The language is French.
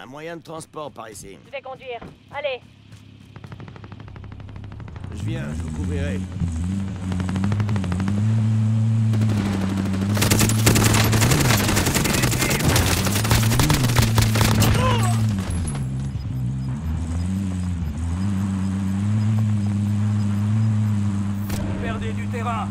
Un moyen de transport par ici. Je vais conduire. Allez. Je viens, je vous couvrirai. Perdez du terrain